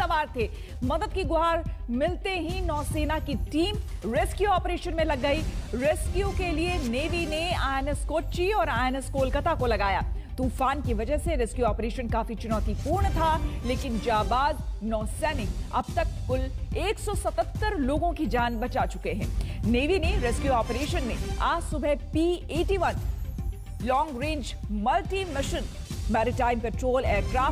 सवार थे। मदद की गुहार मिलते ही नौसेना की टीम रेस्क्यू ऑपरेशन में लग गई। रेस्क्यू के लिए नेवी ने आईएनएस कोच्चि और आईएनएस कोलकाता को लगाया। तूफ़ान की वजह से रेस्क्यू ऑपरेशन काफ़ी चुनौतीपूर्ण था, लेकिन जाबाज नौसैनिक अब तक कुल 177 लोगों की जान बचा चुके हैं। नेवी ने रेस्क्यू ऑपरेशन में आज सुबह P 81 long range multi mission maritime patrol aircraft